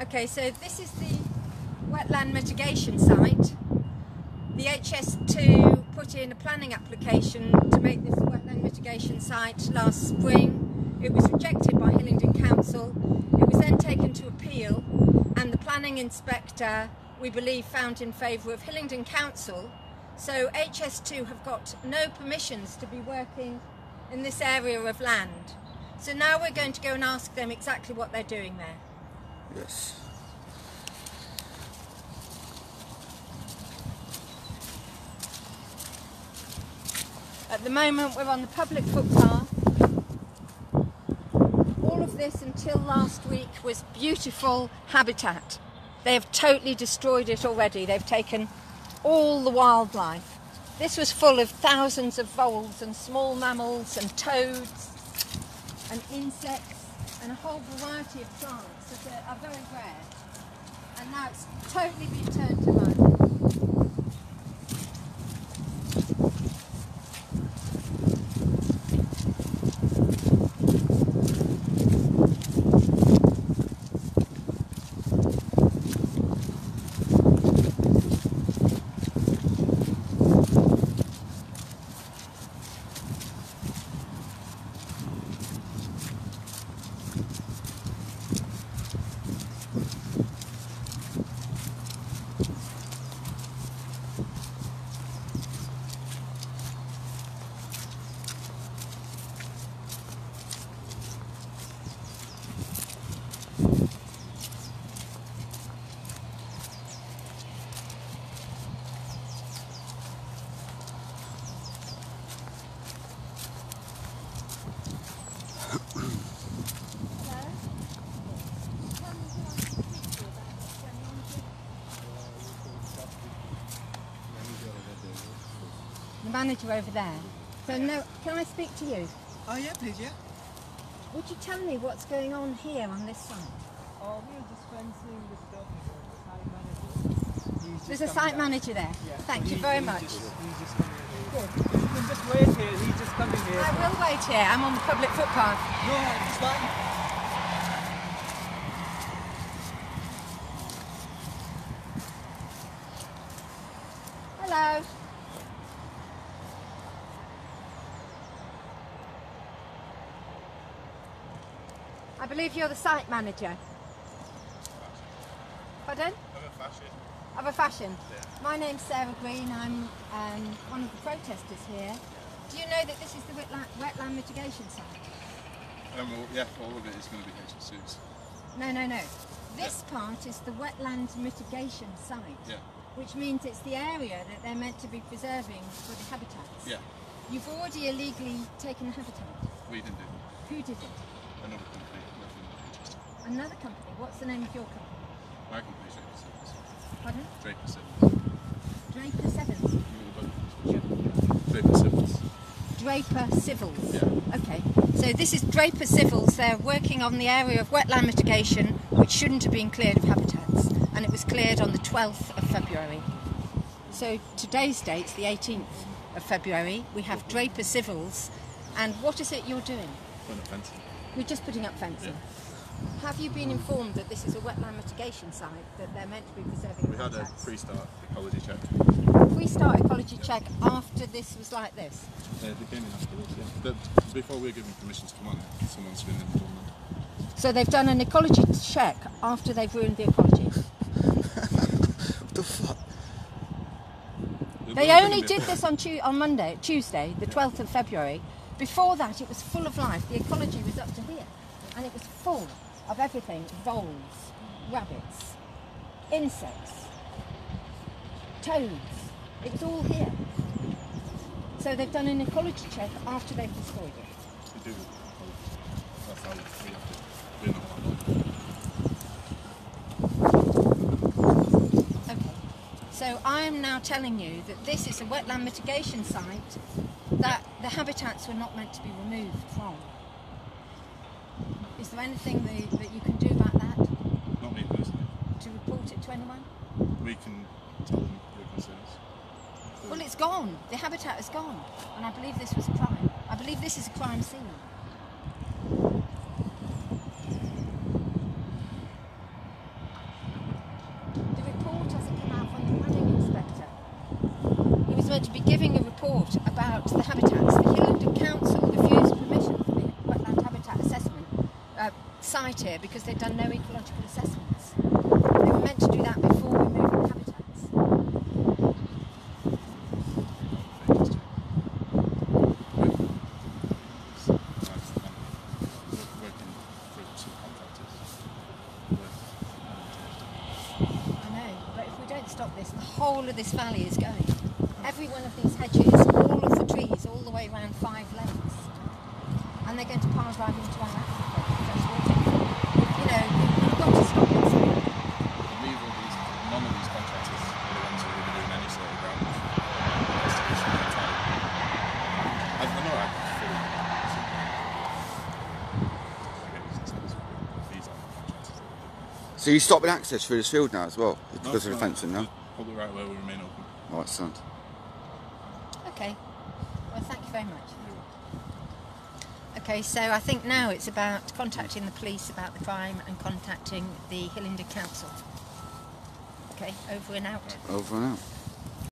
Okay, so this is the wetland mitigation site. The HS2 put in a planning application to make this wetland mitigation site last spring. It was rejected by Hillingdon Council. It was then taken to appeal and the planning inspector, we believe, found in favour of Hillingdon Council. So HS2 have got no permissions to be working in this area of land. So now we're going to go and ask them exactly what they're doing there. Yes. At the moment we're on the public footpath. All of this until last week was beautiful habitat. They have totally destroyed it already. They've taken all the wildlife. This was full of thousands of voles and small mammals and toads and insects and a whole variety of plants that are, very rare. And now it's totally been turned to mud. The manager over there. So no, can I speak to you? Oh yeah, please, yeah. Would you tell me what's going on here on this site? Oh, we're just fencing the stuff. There's a site manager there. Yeah. Thank you very much. Just, he's just. Good. You can just wait here. He's just coming here. I will wait here. I'm on the public footpath. No, it's fine. Hello. Believe you're the site manager. Pardon? I have a fashion. Of a fashion. My name's Sarah Green. I'm um, one of the protesters here. Do you know that this is the wetland, wetland mitigation site? Um, well, yeah, all of it is going to be HS2s. No, no, no. This part is the wetland mitigation site, Yeah, which means it's the area that they're meant to be preserving for the habitats. yeah. You've already illegally taken the habitat. We didn't do it. Who did it? Another company working on HS2. Another company. What's the name of your company? My company's Draper Civils. Pardon? Draper Civils. Draper Civils. Draper Civils. Draper Civils. Yeah. Okay. So this is Draper Civils. They're working on the area of wetland mitigation, which shouldn't have been cleared of habitats, and it was cleared on the 12th of February. So today's date's the 18th of February. We have Draper Civils, and what is it you're doing? Putting a fence in. You're just putting up fencing. Have you been informed that this is a wetland mitigation site that they're meant to be preserving We had a habitats? pre-start ecology check. we start ecology check after this was like this. Uh, they came in afterwards, yeah. But before we were given permission to come on it, someone's been in and done that. So they've done an ecology check after they've ruined the ecology. What the fuck? They only did this on Tu- on Monday, Tuesday, the 12th of February. Before that, it was full of life. The ecology was up to here, and it was full of everything: voles, rabbits, insects, toads. It was all here. So they've done an ecology check after they've destroyed it. We do. That's how we have to. We're. Okay. So I am now telling you that this is a wetland mitigation site that the habitats were not meant to be removed from. Is there anything that, that you can do about that? Not me personally. To report it to anyone? We can tell them your concerns. Well, it's gone. The habitat is gone. And I believe this was a crime. I believe this is a crime scene. The report hasn't come out from the planning inspector. He was meant to be giving a report about the habitat. Site here because they've done no ecological assessments. They were meant to do that before removing habitats. I know, but if we don't stop this, the whole of this valley is going. Every one of these hedges, all of the trees, all the way around five lakes. And they're going to pass right into our. You know, we- we've got to stop this. Leave all these, none of these contractors are the ones who will be doing any sort of ground investigation at the time. I, I know I fully. I get these concerns. These are. So you stopping access through this field now as well? No, Because of the no, fencing now? Public right where we remain open. Right, son. Okay. Well, thank you very much. Okay, so I think now it's about contacting the police about the crime and contacting the Hillingdon Council. Okay, over and out. Over and out.